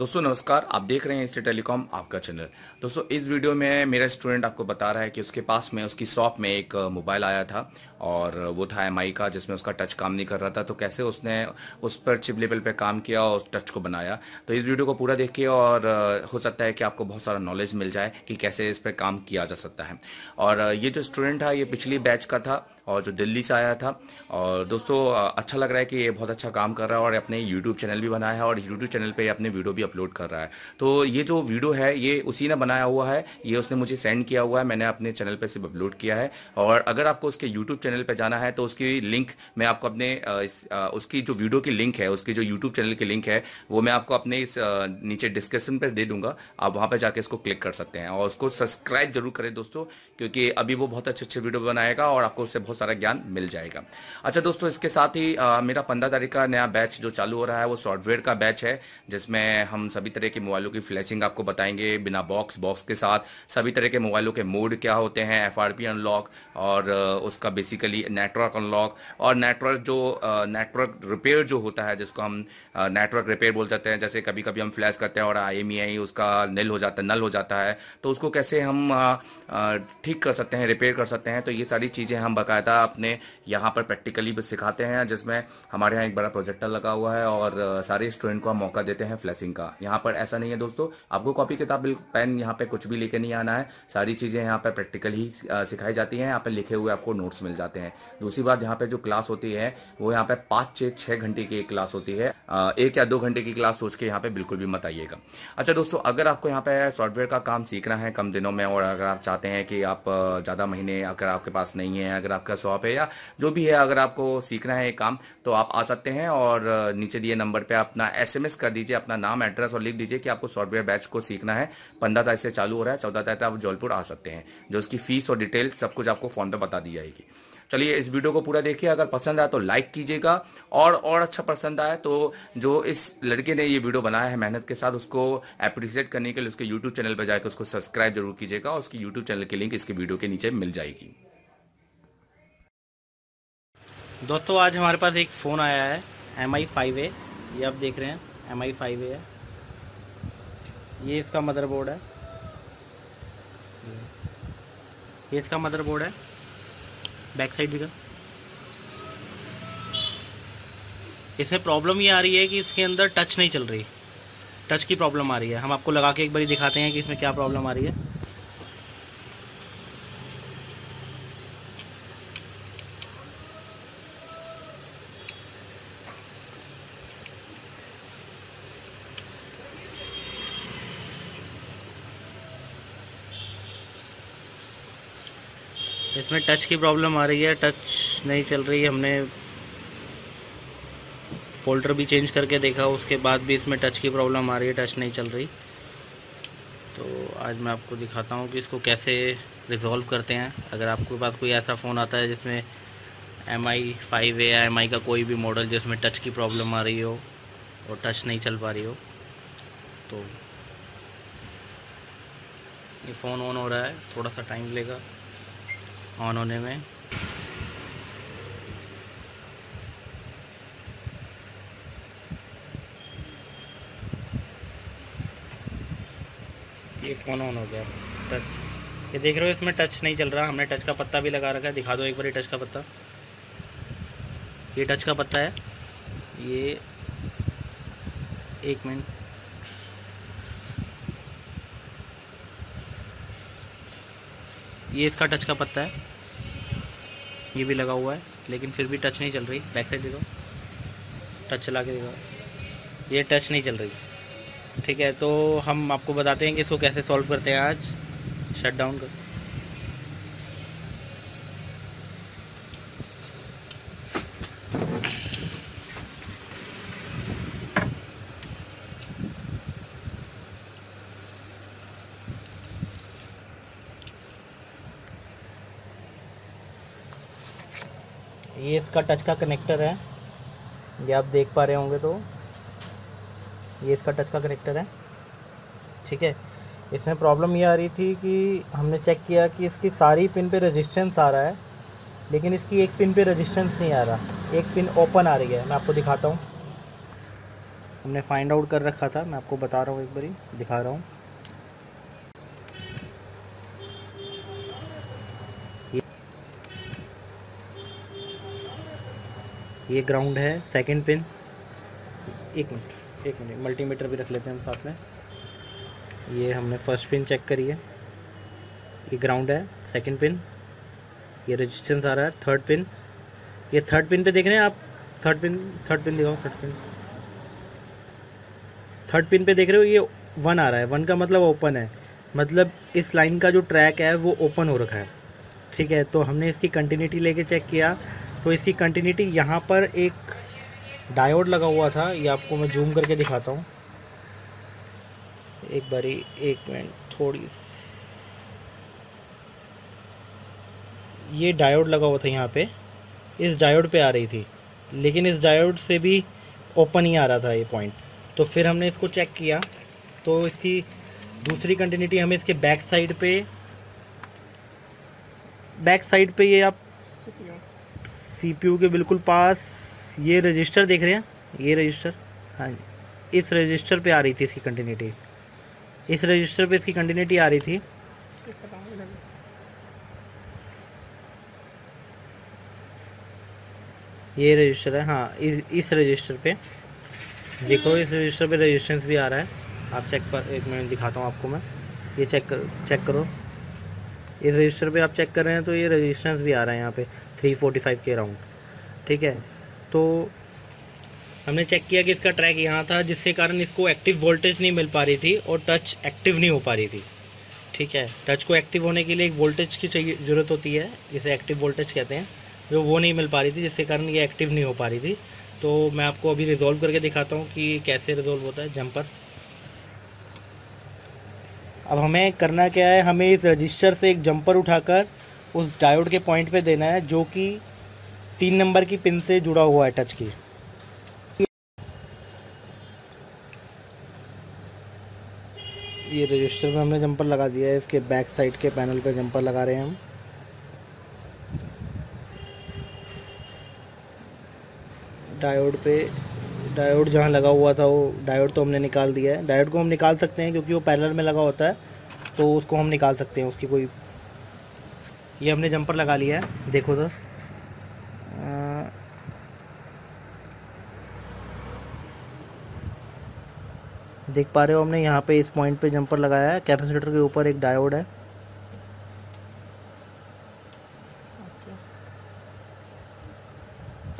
दोस्तों, नमस्कार। आप देख रहे हैं इंस्टे टेलीकॉम आपका चैनल। दोस्तों, इस वीडियो में मेरा स्टूडेंट आपको बता रहा है कि उसके पास में, उसकी शॉप में एक मोबाइल आया था। और वो था एमआई का, जिसमें उसका टच काम नहीं कर रहा था। तो कैसे उसने उस पर चिप लेवल पे काम किया और उस टच को बनाया? तो इस वीडियो को पूरा देखिए और हो सकता है कि आपको बहुत सारा नॉलेज मिल जाए कि कैसे इस पर काम किया जा सकता है। और ये जो स्टूडेंट था, ये पिछली बैच का था और जो दिल्ली से आया था। और दोस्तों अच्छा लग रहा है कि ये बहुत अच्छा काम कर रहा है और अपने यूट्यूब चैनल भी बनाया है और यूट्यूब चैनल पे अपने वीडियो भी अपलोड कर रहा है। तो ये जो वीडियो है, ये उसी ने बनाया हुआ है। ये उसने मुझे सेंड किया हुआ है। मैंने अपने चैनल पर सिर्फ़ अपलोड किया है। और अगर आपको उसके यूट्यूब चैनल पर जाना है तो उसकी लिंक मैं आपको अपने इस, उसकी जो वीडियो की लिंक है उसकी जो यूट्यूब चैनल की लिंक है वो मैं आपको अपने इस नीचे डिस्क्रिप्शन पर दे दूँगा। आप वहाँ पर जाके इसको क्लिक कर सकते हैं और उसको सब्सक्राइब ज़रूर करें दोस्तों क्योंकि अभी वो बहुत अच्छे अच्छे वीडियो बनाएगा और आपको उससे बहुत सारा ज्ञान मिल जाएगा। अच्छा दोस्तों इसके साथ ही मेरा पंद्रह तारीख का नया बैच जो चालू हो रहा है वो सॉफ्टवेयर का बैच है जिसमें हम सभी तरह के मोबाइलों की फ्लैशिंग आपको बताएँगे बिना बॉक्स बॉक्स के साथ। सभी तरह के मोबाइलों के मोड क्या होते हैं एफ़ अनलॉक और उसका बेसिकली नेटवर्क अनलॉक और नेटवर्क जो नेटवर्क रिपेयर जो होता है, जिसको हम नेटवर्क रिपेयर बोल सकते हैं, जैसे कभी कभी हम फ्लैश करते हैं और आई उसका नल हो जाता है, नल हो जाता है तो उसको कैसे हम ठीक कर सकते हैं रिपेयर कर सकते हैं तो ये सारी चीज़ें हम बाकायदा अपने यहाँ पर प्रैक्टिकली सिखाते हैं, जिसमें हमारे यहाँ एक बड़ा प्रोजेक्टर लगा हुआ है और सारे स्टूडेंट को हम मौका देते हैं फ्लैशिंग का। यहाँ पर ऐसा नहीं है दोस्तों, आपको कॉपी किताब पेन यहाँ पे कुछ भी लेके नहीं आना है, सारी चीज़ें यहाँ पर प्रैक्टिकल ही सिखाई जाती हैं, यहाँ पर लिखे हुए आपको नोट्स मिल जाते हैं। दूसरी बात यहाँ पे जो क्लास होती है, वो यहाँ पे पाँच से छः घंटे की एक क्लास होती है। एक या दो घंटे की क्लास सोच के यहाँ पे बिल्कुल भी मत आइएगा। अच्छा दोस्तों, अगर आपको यहाँ पे सॉफ्टवेयर का काम सीखना है कम दिनों में, और अगर आप चाहते हैं कि आप ज़्यादा महीने अगर आपके पास नहीं है, अगर आपका शॉप है, या जो भी है, अगर आपको सीखना है ये काम तो आप आ सकते हैं, और नीचे दिए नंबर पे अपना एसएमएस कर दीजिए, अपना नाम, एड्रेस, और लिख दीजिए कि आपको सॉफ्टवेयर बैच को सीखना है। पंद्रह तारीख से चालू हो रहा है, चौदह तारीख आप जौलपुर आ सकते हैं, जो उसकी फ़ीस और डिटेल सब कुछ आपको फ़ोन पर बता दी जाएगी। चलिए, इस वीडियो को पूरा देखिए। अगर पसंद आया तो लाइक कीजिएगा। और और अच्छा पसंद आए तो जो इस लड़के ने ये वीडियो बनाया है मेहनत के साथ, उसको अप्रिशिएट करने के लिए उसके यूट्यूब चैनल पर जाकर उसको सब्सक्राइब ज़रूर कीजिएगा और उसकी यूट्यूब चैनल की लिंक इसके वीडियो के नीचे मिल जाएगी। दोस्तों, आज हमारे पास एक फ़ोन आया है एम आई फाइव ए ये आप देख रहे हैं एम आई फाइव ए है ये इसका मदरबोर्ड है। ये इसका मदरबोर्ड है। बैक साइड दिखा। इसमें प्रॉब्लम ये आ रही है कि इसके अंदर टच नहीं चल रही। टच की प्रॉब्लम आ रही है। हम आपको लगा के एक बार दिखाते हैं कि इसमें क्या प्रॉब्लम आ रही है। इसमें टच की प्रॉब्लम आ रही है टच नहीं चल रही, हमने फोल्डर भी चेंज करके देखा, उसके बाद भी इसमें टच की प्रॉब्लम आ रही है टच नहीं चल रही। तो आज मैं आपको दिखाता हूँ कि इसको कैसे रिज़ॉल्व करते हैं। अगर आपके पास कोई ऐसा फ़ोन आता है जिसमें एम आई फाइव या एम आई का कोई भी मॉडल जिसमें टच की प्रॉब्लम आ रही हो और टच नहीं चल पा रही हो तो ये फ़ोन ऑन हो रहा है, थोड़ा सा टाइम लेगा। ऑन होने में। ये फ़ोन ऑन हो गया। टच ये देख रहे हो, इसमें टच नहीं चल रहा। हमने टच का पत्ता भी लगा रखा है। दिखा दो एक बार ये टच का पत्ता। ये टच का पत्ता है। ये एक मिनट। ये इसका टच का पत्ता है। ये भी लगा हुआ है, लेकिन फिर भी टच नहीं चल रही। बैक साइड देखो। टच चला के देखो। ये टच नहीं चल रही। ठीक है तो हम आपको बताते हैं कि इसको कैसे सॉल्व करते हैं आज। शट डाउन कर। ये इसका टच का कनेक्टर है। ये आप देख पा रहे होंगे तो ये इसका टच का कनेक्टर है। ठीक है? इसमें प्रॉब्लम ये आ रही थी कि हमने चेक किया कि इसकी सारी पिन पे रेजिस्टेंस आ रहा है, लेकिन इसकी एक पिन पे रेजिस्टेंस नहीं आ रहा। एक पिन ओपन आ रही है। मैं आपको दिखाता हूँ। हमने फाइंड आउट कर रखा था। मैं आपको बता रहा हूँ एक बारी। दिखा रहा हूँ। ये ग्राउंड है सेकंड पिन एक मिनट एक मिनट मल्टीमीटर भी रख लेते हैं हम साथ में। ये हमने फ़र्स्ट पिन चेक करी है। ये ग्राउंड है सेकंड पिन ये रजिस्टेंस आ रहा है थर्ड पिन ये थर्ड पिन पे देख रहे हैं आप? थर्ड पिन थर्ड पिन दिखाओ थर्ड पिन थर्ड पिन पे देख रहे हो, ये वन आ रहा है। वन का मतलब ओपन है। मतलब इस लाइन का जो ट्रैक है, वो ओपन हो रखा है। ठीक है तो हमने इसकी कंटिन्यूटी लेके चेक किया। तो इसकी कंटिन्यूटी यहाँ पर एक डायोड लगा हुआ था। ये आपको मैं जूम करके दिखाता हूँ। एक बारी, एक मिनट थोड़ी ये डायोड लगा हुआ था यहाँ पे। इस डायोड पे आ रही थी। लेकिन इस डायोड से भी ओपन ही आ रहा था ये पॉइंट तो फिर हमने इसको चेक किया। तो इसकी दूसरी कंटिन्यूटी हमें इसके बैक साइड पे बैक साइड पे ये आप सीपीयू के बिल्कुल पास ये रजिस्टर देख रहे हैं? ये रजिस्टर? हाँ जी। इस रजिस्टर पे आ रही थी इसकी कंटिन्यूटी इस रजिस्टर पे इसकी कंटिन्यूटी आ रही थी। ये रजिस्टर है हाँ इस इस रजिस्टर पे। देखो, इस रजिस्टर पे रजिस्टेंस भी आ रहा है। आप चेक कर, एक मिनट दिखाता हूँ आपको मैं। ये चेक कर चेक करो। इस रजिस्टर पे आप चेक कर रहे हैं तो ये रजिस्टेंस भी आ रहा है यहाँ पे थ्री फोर्टी फाइव के राउंड ठीक है? तो हमने चेक किया कि इसका ट्रैक यहाँ था, जिसके कारण इसको एक्टिव वोल्टेज नहीं मिल पा रही थी और टच एक्टिव नहीं हो पा रही थी, ठीक है? टच को एक्टिव होने के लिए एक वोल्टेज की चाहिए, ज़रूरत होती है, इसे एक्टिव वोल्टेज कहते हैं, जो वो नहीं मिल पा रही थी, जिसके कारण ये एक्टिव नहीं हो पा रही थी। तो मैं आपको अभी रिजोल्व करके दिखाता हूँ कि कैसे रिजोल्व होता है जंपर अब हमें करना क्या है, हमें इस रजिस्टर से एक जंपर उठाकर उस डायोड के पॉइंट पे देना है, जो कि तीन नंबर की पिन से जुड़ा हुआ है टच की। ये रजिस्टर में हमने जंपर लगा दिया है, इसके बैक साइड के पैनल पे जंपर लगा रहे हैं हम। डायोड पे डायोड जहाँ लगा हुआ था वो डायोड तो हमने निकाल दिया है। डायोड को हम निकाल सकते हैं क्योंकि वो पैनल में लगा होता है तो उसको हम निकाल सकते हैं उसकी कोई ये हमने जंपर लगा लिया है देखो सर देख पा रहे हो हमने यहाँ पे इस पॉइंट पे जंपर लगाया है कैपेसिटर के ऊपर एक डायोड है।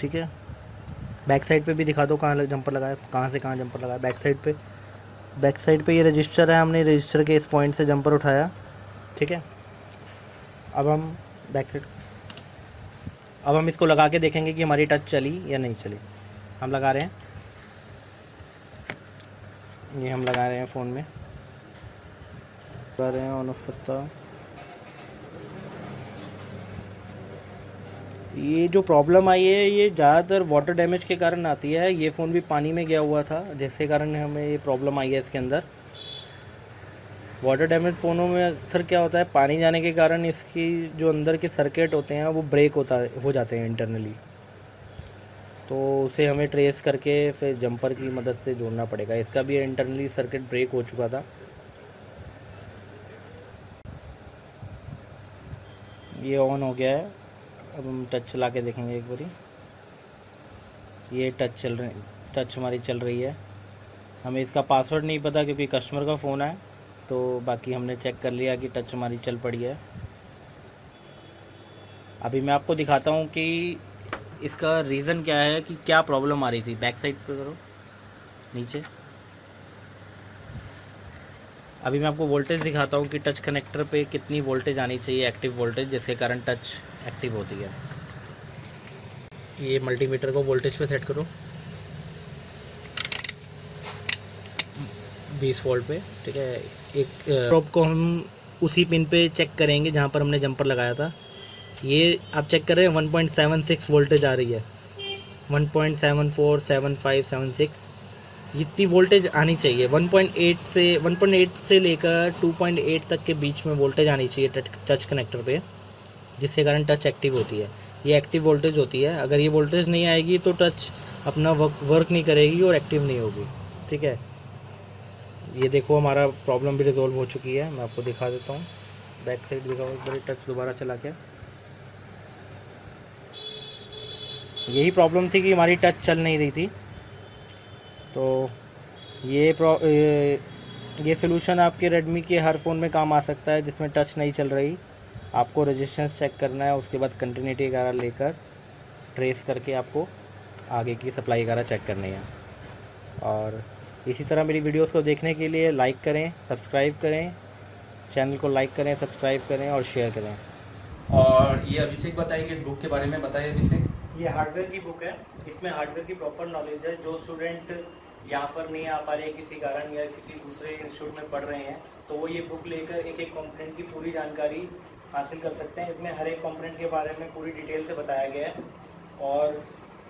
ठीक है? बैक साइड पे भी दिखा दो कहाँ जंपर लगाया, कहाँ से कहाँ जंपर लगाया बैक साइड पे। बैक साइड पे ये रजिस्टर है, हमने रजिस्टर के इस पॉइंट से जंपर उठाया, ठीक है? अब हम बैक साइड अब हम इसको लगा के देखेंगे कि हमारी टच चली या नहीं चली। हम लगा रहे हैं। ये हम लगा रहे हैं फ़ोन में। लगा रहे हैं ऑन ऑफ़ पत्ता। ये जो प्रॉब्लम आई है, ये ज़्यादातर वाटर डैमेज के कारण आती है। ये फ़ोन भी पानी में गया हुआ था, जिसके कारण हमें ये प्रॉब्लम आई है इसके अंदर। वाटर डैमेज फ़ोनों में अक्सर क्या होता है, पानी जाने के कारण इसकी जो अंदर के सर्किट होते हैं, वो ब्रेक होता, हो जाते हैं इंटरनली तो उसे हमें ट्रेस करके फिर जंपर की मदद से जोड़ना पड़ेगा। इसका भी इंटरनली सर्किट ब्रेक हो चुका था। ये ऑन हो गया है। अब हम टच चला के देखेंगे एक बारी। ये टच चल रही टच हमारी चल रही है। हमें इसका पासवर्ड नहीं पता क्योंकि कस्टमर का फ़ोन है तो बाकी हमने चेक कर लिया कि टच हमारी चल पड़ी है। अभी मैं आपको दिखाता हूँ कि इसका रीज़न क्या है कि क्या प्रॉब्लम आ रही थी। बैक साइड पे करो, नीचे। अभी मैं आपको वोल्टेज दिखाता हूँ कि टच कनेक्टर पे कितनी वोल्टेज आनी चाहिए एक्टिव वोल्टेज जिसके कारण टच एक्टिव होती है। ये मल्टीमीटर को वोल्टेज पे सेट करो। 20 वोल्ट पे, ठीक है? एक प्रॉप को हम उसी पिन पे चेक करेंगे जहाँ पर हमने जंपर लगाया था। ये आप चेक कर रहे हैं 1.76 वोल्टेज आ रही है। 1.74 75 76 जितनी वोल्टेज आनी चाहिए। 1.8 से 1.8 से लेकर 2.8 तक के बीच में वोल्टेज आनी चाहिए टच कनेक्टर पे। जिसके कारण टच एक्टिव होती है। ये एक्टिव वोल्टेज होती है। अगर ये वोल्टेज नहीं आएगी तो टच अपना वर्क वर्क नहीं करेगी और एक्टिव नहीं होगी। ठीक है? ये देखो, हमारा प्रॉब्लम भी रिजोल्व हो चुकी है। मैं आपको दिखा देता हूँ। बैक साइड दिखाओ एक बार टच दोबारा चला के। यही प्रॉब्लम थी कि हमारी टच चल नहीं रही थी। तो ये प्रो ये सोल्यूशन आपके रेडमी के हर फ़ोन में काम आ सकता है, जिसमें टच नहीं चल रही। आपको रजिस्टेंस चेक करना है उसके बाद कंटिन्यूटी वगैरह लेकर ट्रेस करके आपको आगे की सप्लाई वगैरह चेक करनी है। और इसी तरह मेरी वीडियोस को देखने के लिए लाइक करें सब्सक्राइब करें चैनल को लाइक करें सब्सक्राइब करें और शेयर करें। और ये अभिषेक बताएँगे इस बुक के बारे में बताइए अभिषेक। ये हार्डवेयर की बुक है। इसमें हार्डवेयर की प्रॉपर नॉलेज है। जो स्टूडेंट यहाँ पर नहीं आ पा रहे किसी कारण या किसी दूसरे इंस्टीट्यूट में पढ़ रहे हैं तो वो ये बुक लेकर एक एक कॉम्पोनेंट की पूरी जानकारी हासिल कर सकते हैं। इसमें हर एक कंपोनेंट के बारे में पूरी डिटेल से बताया गया है। और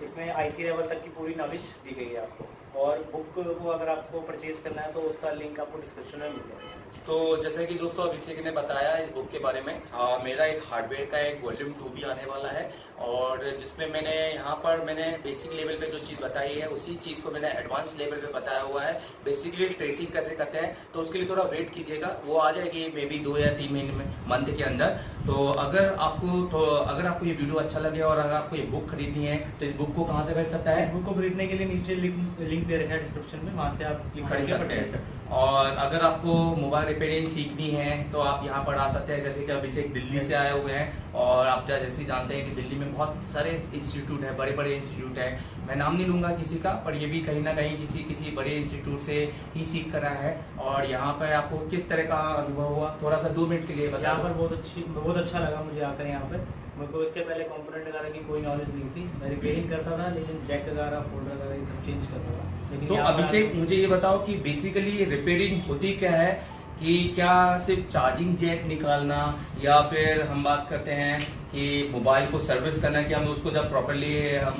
इसमें आईसी लेवल तक की पूरी नॉलेज दी गई है आपको। और बुक को अगर आपको परचेज करना है तो उसका लिंक आपको डिस्क्रिप्शन में मिल जाएगा। तो जैसा कि दोस्तों अभिषेक ने बताया इस बुक के बारे में आ, मेरा एक हार्डवेयर का एक वॉल्यूम टू भी आने वाला है और जिसमें मैंने यहाँ पर मैंने बेसिक लेवल पे जो चीज़ बताई है उसी चीज़ को मैंने एडवांस लेवल पे बताया हुआ है। बेसिकली ट्रेसिंग कैसे करते हैं तो उसके लिए थोड़ा वेट कीजिएगा। वो आ जाएगी मे बी दो या तीन महीने में मंथ के अंदर। तो अगर आपको तो अगर आपको ये वीडियो अच्छा लगे और अगर आपको ये बुक खरीदनी है तो इस बुक को कहाँ से खरीद सकता है? बुक को खरीदने के लिए नीचे लिंक दे रखा है डिस्क्रिप्शन में वहाँ से आप क्लिक खरीद सकते हैं। और अगर आपको मोबाइल रिपेयरिंग सीखनी है तो आप यहाँ पर आ सकते हैं। जैसे कि अभिषेक दिल्ली से आए हुए हैं और आप जैसे जानते हैं कि दिल्ली में बहुत सारे इंस्टीट्यूट है बड़े बड़े इंस्टीट्यूट है। मैं नाम नहीं लूँगा किसी का पर ये भी कहीं ना कहीं किसी किसी बड़े इंस्टीट्यूट से ही सीख कर है। और यहाँ पर आपको किस तरह का अनुभव हुआ? थोड़ा सा दो मिनट के लिए यहाँ पर बहुत अच्छी बहुत अच्छा लगा मुझे आकर यहाँ पर। मेरे को इसके पहले कंपोनेंट वगैरह की कोई नॉलेज नहीं थी। मैं रिपेयरिंग करता था लेकिन जैक वगैरह फोल्डर वगैरह ये सब चेंज करता था। लेकिन तो अभिषेक मुझे ये बताओ कि बेसिकली रिपेयरिंग होती क्या है कि क्या सिर्फ़ चार्जिंग जैक निकालना या फिर हम बात करते हैं कि मोबाइल को सर्विस करना कि हम उसको जब प्रॉपरली हम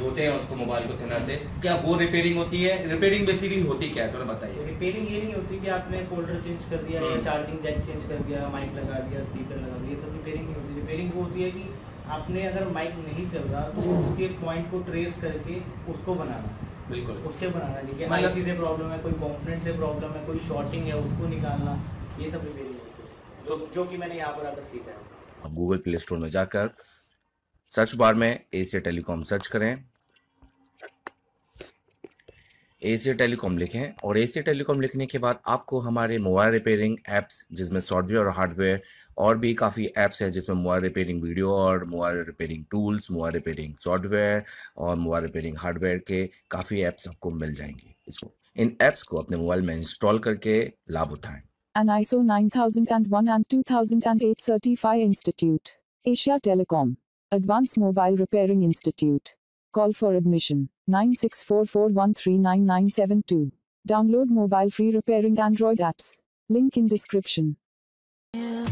धोते हैं उसको मोबाइल को थिनर से क्या वो रिपेयरिंग होती है? रिपेयरिंग बेसिकली होती क्या है? थोड़ा बताइए। रिपेयरिंग ये नहीं होती कि आपने फोल्डर चेंज कर दिया या चार्जिंग जैक चेंज कर दिया माइक लगा दिया स्पीकर लगा दिया सब रिपेयरिंग नहीं होती। रिपेयरिंग वो होती है कि आपने अगर माइक नहीं चल रहा तो उसके पॉइंट को ट्रेस करके उसको बनाना। बिल्कुल। उससे बनाना चाहिए से प्रॉब्लम है कोई कॉम्पोनेंट से प्रॉब्लम है कोई शॉर्टिंग है उसको निकालना ये सब रिपेयरिंग है। तो जो कि मैंने यहाँ पर आकर सीखा है। अब गूगल प्ले स्टोर में जाकर सर्च बार में एशिया टेलीकॉम सर्च करें। एशिया टेलीकॉम लिखें और एशिया टेलीकॉम लिखने के बाद आपको हमारे मोबाइल रिपेयरिंग ऐप्स जिसमें सॉफ्टवेयर और हार्डवेयर और भी काफ़ी ऐप्स हैं, जिसमें मोबाइल रिपेयरिंग वीडियो और mobile repairing tools mobile repairing software और मोबाइल रिपेयरिंग हार्डवेयर के काफ़ी ऐप्स आपको मिल जाएँगे इसको, इन ऐप्स को अपने मोबाइल में इंस्टॉल करके लाभ उठाएँ An ISO 9001 and 2008 Certify Institute. Asia Telecom. Advanced Mobile Repairing Institute. Call for admission 9644139972. Download mobile free repairing Android apps. Link in description. Yeah.